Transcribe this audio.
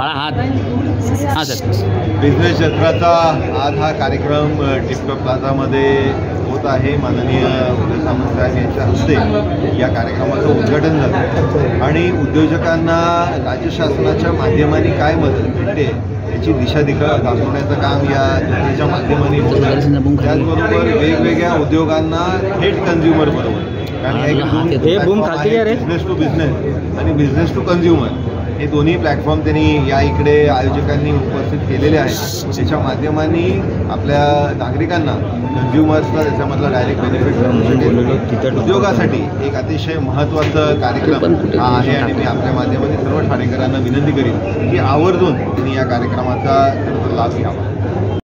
बाळा हात. हां सर बिझनेस जत्राचा आज हा कार्यक्रम टिपटॉप प्लाझामध्ये होत आहे. माननीय उदय सामंत साहेब यांच्या हस्ते या कार्यक्रमाचं उद्घाटन झालं. आणि उद्योजकांना राज्य शासनाच्या माध्यमाने काय मदत भेटते याची दिशा दिखा दाखवण्याचं काम या जत्रेच्या माध्यमाने होत आहे. त्याचबरोबर वेगवेगळ्या उद्योगांना थेट कन्झ्युमर बरोबर. कारण दोन हे. बिझनेस टू बिझनेस आणि बिझनेस टू कन्झ्युमर हे दोन्ही प्लॅटफॉर्म त्यांनी या इकडे आयोजकांनी उपस्थित केलेले आहेत. त्याच्या माध्यमाने आपल्या नागरिकांना कन्झ्युमर्सला त्याच्यामधला डायरेक्ट बेनिफिट शकेल. उद्योगासाठी एक अतिशय महत्त्वाचा कार्यक्रम हा आहे आणि मी आपल्या माध्यमाने सर्व ठाणेकरांना विनंती करीन की आवर्जून त्यांनी या कार्यक्रमाचा लाभ घ्यावा.